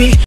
be